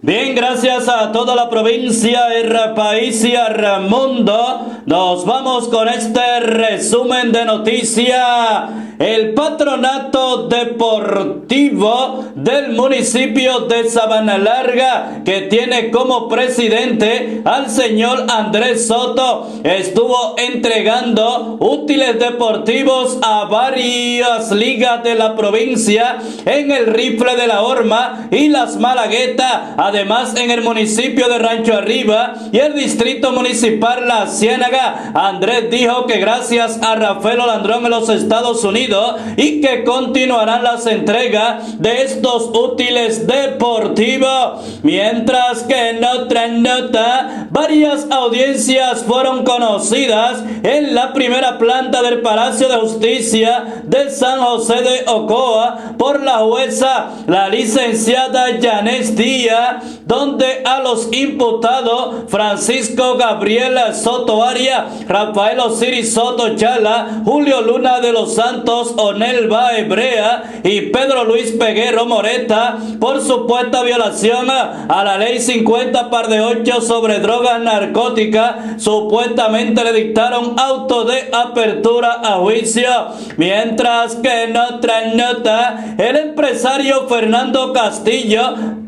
Bien, gracias a toda la provincia, el país y el mundo. Nos vamos con este resumen de noticias. El patronato deportivo del municipio de Sabana Larga, que tiene como presidente al señor Andrés Soto, estuvo entregando útiles deportivos a varias ligas de la provincia en el rifle de la Horma y las Malaguetas Además, en el municipio de Rancho Arriba y el distrito municipal La Ciénaga, Andrés dijo que gracias a Rafael Olandrón en los Estados Unidos y que continuarán las entregas de estos útiles deportivos. Mientras que en otra nota, varias audiencias fueron conocidas en la primera planta del Palacio de Justicia de San José de Ocoa por la jueza, la licenciada Janes Díaz donde a los imputados Francisco Gabriel Soto Aria, Rafael Osiris Soto Chala, Julio Luna de los Santos, Onelva Hebrea y Pedro Luis Peguero Moreta por supuesta violación a la ley 50 par de 8 sobre drogas narcóticas, supuestamente le dictaron auto de apertura a juicio, mientras que en otra nota el empresario Fernando Castillo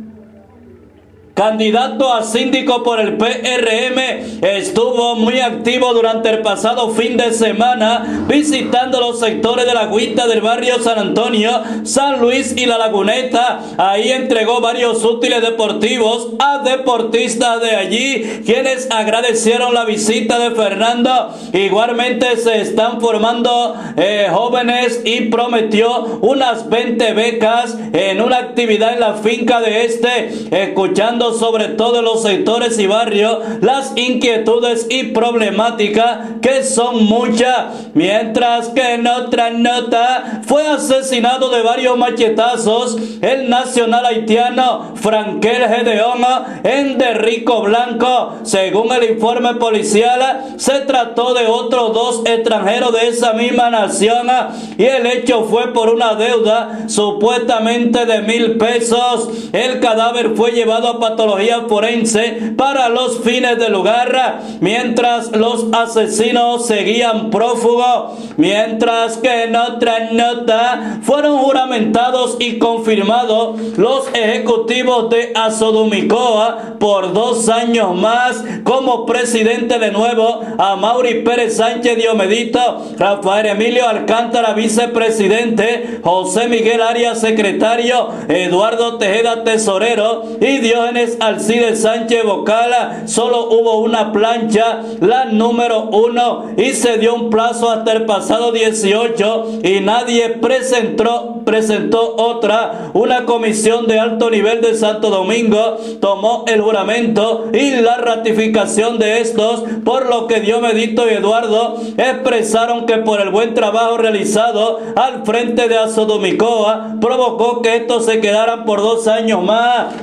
candidato a síndico por el PRM, estuvo muy activo durante el pasado fin de semana visitando los sectores de la Agüita del barrio San Antonio, San Luis y La Laguneta. Ahí entregó varios útiles deportivos a deportistas de allí, quienes agradecieron la visita de Fernando. Igualmente se están formando eh, jóvenes y prometió unas 20 becas en una actividad en la finca de este, escuchando sobre todos los sectores y barrios las inquietudes y problemáticas que son muchas. Mientras que en otra nota fue asesinado de varios machetazos el nacional haitiano Frankel Gedeón en De Rico Blanco. Según el informe policial, se trató de otros dos extranjeros de esa misma nación y el hecho fue por una deuda supuestamente de mil pesos. El cadáver fue llevado a patología forense para los fines del lugar, mientras los asesinos seguían prófugos, mientras que en otra nota fueron juramentados y confirmados los ejecutivos de Azodumicoa por dos años más como presidente de nuevo a Mauri Pérez Sánchez Diomedito, Rafael Emilio Alcántara vicepresidente, José Miguel Arias secretario, Eduardo Tejeda tesorero y Diógenes Alcide Sánchez Bocala, solo hubo una plancha, la número uno, y se dio un plazo hasta el pasado 18 y nadie presentó, presentó otra. Una comisión de alto nivel de Santo Domingo tomó el juramento y la ratificación de estos, por lo que Diomedito y Eduardo expresaron que por el buen trabajo realizado al frente de Azodomicoa provocó que estos se quedaran por dos años más.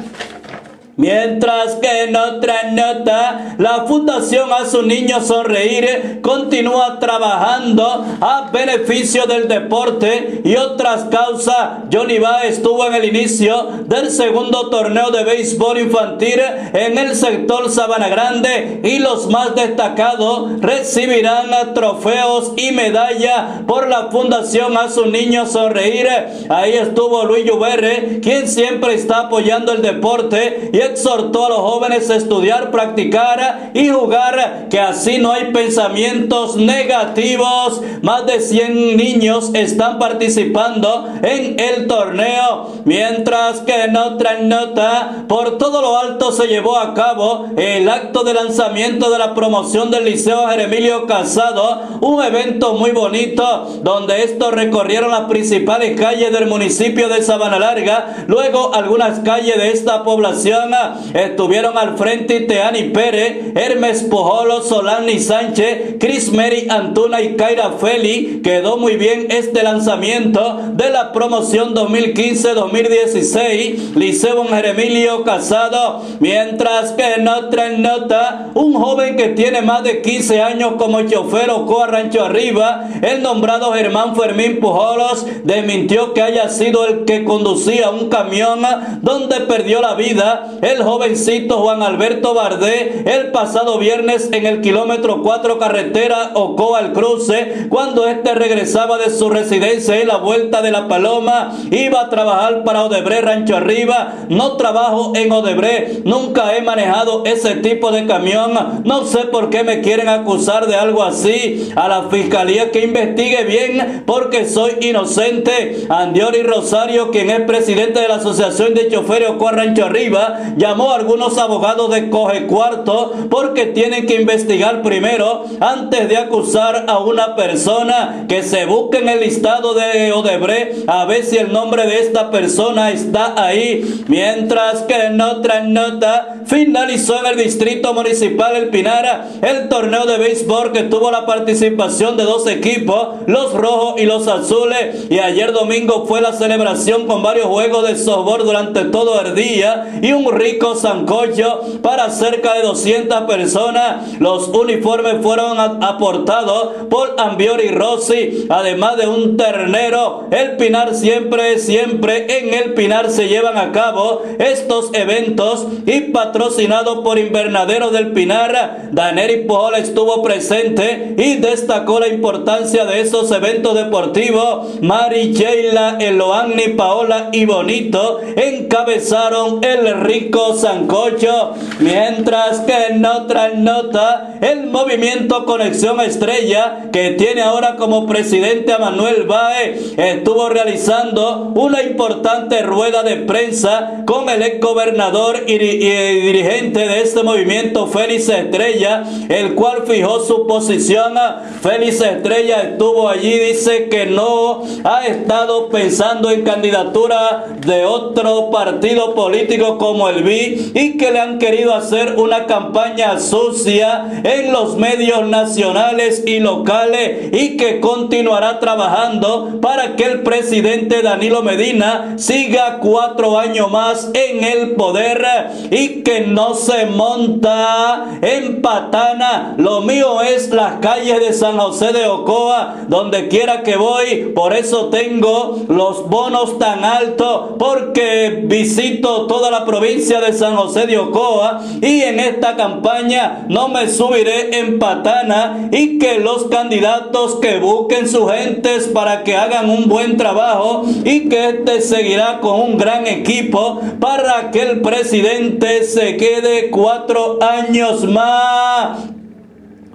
Mientras que en otra nota, la Fundación A su Niño Sonreír continúa trabajando a beneficio del deporte y otras causas. Johnny Va estuvo en el inicio del segundo torneo de béisbol infantil en el sector Sabana Grande y los más destacados recibirán trofeos y medallas por la Fundación A su Niño Sonreír. Ahí estuvo Luis Lluverre, quien siempre está apoyando el deporte y exhortó a los jóvenes a estudiar, practicar y jugar, que así no hay pensamientos negativos. Más de 100 niños están participando en el torneo, mientras que en otra nota, por todo lo alto se llevó a cabo el acto de lanzamiento de la promoción del Liceo Jeremilio Casado, un evento muy bonito donde estos recorrieron las principales calles del municipio de Sabana Larga, luego algunas calles de esta población estuvieron al frente Teani Pérez, Hermes Pujolo, Solani Sánchez, Chris Mary Antuna y Kaira Feli. Quedó muy bien este lanzamiento de la promoción 2015-2016. Liceo Jeremilio Casado. Mientras que en otra nota, un joven que tiene más de 15 años como chofer o Rancho Arriba, el nombrado Germán Fermín Pujolos, desmintió que haya sido el que conducía un camión donde perdió la vida el jovencito Juan Alberto Bardé el pasado viernes en el kilómetro 4 carretera Ocoa al cruce, cuando este regresaba de su residencia en la vuelta de la Paloma, iba a trabajar para Odebrecht Rancho Arriba. No trabajo en Odebrecht, nunca he manejado ese tipo de camión. No sé por qué me quieren acusar de algo así. A la fiscalía que investigue bien, porque soy inocente. Andiori Rosario, quien es presidente de la Asociación de Choferes Ocoa Rancho Arriba, llamó a algunos abogados de Coge Cuarto porque tienen que investigar primero antes de acusar a una persona que se busque en el listado de Odebrecht a ver si el nombre de esta persona está ahí. Mientras que en otra nota finalizó en el distrito municipal El Pinara el torneo de béisbol que tuvo la participación de dos equipos, los rojos y los azules. Y ayer domingo fue la celebración con varios juegos de softball durante todo el día y un rico sancocho para cerca de 200 personas. Los uniformes fueron aportados por Ambiori Rossi, además de un ternero. El Pinar siempre, siempre en el Pinar se llevan a cabo estos eventos y patrocinado por Invernadero del Pinar. Daneri Pujol estuvo presente y destacó la importancia de esos eventos deportivos. Mari Sheila, Eloani, Paola y Bonito encabezaron el rico sancocho, mientras que en otra nota el movimiento Conexión Estrella que tiene ahora como presidente a Manuel Bae estuvo realizando una importante rueda de prensa con el ex gobernador y, dirigente de este movimiento Félix Estrella, el cual fijó su posición. Félix Estrella estuvo allí, dice que no ha estado pensando en candidatura de otro partido político como el BI y que le han querido hacer una campaña sucia en los medios nacionales y locales y que continuará trabajando para que el presidente Danilo Medina siga cuatro años más en el poder y que no se monta en patana. Lo mío es las calles de San José de Ocoa, donde quiera que voy, por eso tengo los bonos tan altos, porque visito toda la provincia de San José de Ocoa y en esta campaña no me subiré en patana y que los candidatos que busquen sus gentes para que hagan un buen trabajo y que este seguirá con un gran equipo para que el presidente se quede cuatro años más.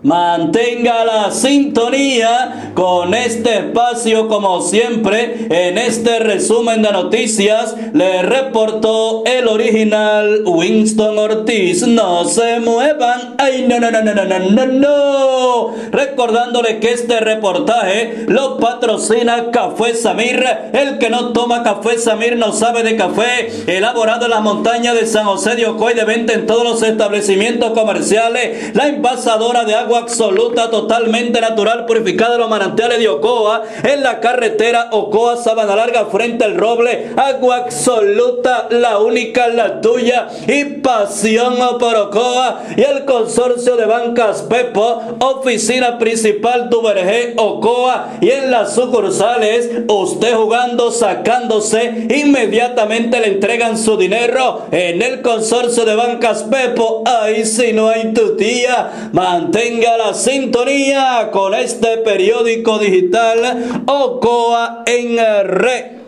Mantenga la sintonía con este espacio como siempre. En este resumen de noticias le reportó el original Winston Ortiz. No se muevan. Ay, no, no, no, no, no, no, no. Recordándole que este reportaje lo patrocina Café Samir. El que no toma Café Samir no sabe de café. Elaborado en las montañas de San José de Ocoy de venta en todos los establecimientos comerciales. La envasadora de agua absoluta, totalmente natural, purificada de los manantiales de en la carretera Ocoa, Sabana Larga, frente al Roble, agua absoluta, la única, la tuya, y pasión por Ocoa, y el consorcio de bancas Pepo, oficina principal Tuberge Ocoa, y en las sucursales, usted jugando, sacándose, inmediatamente le entregan su dinero en el consorcio de bancas Pepo, ahí si no hay tu tía, mantenga la sintonía con este periódico digital Ocoa en Red.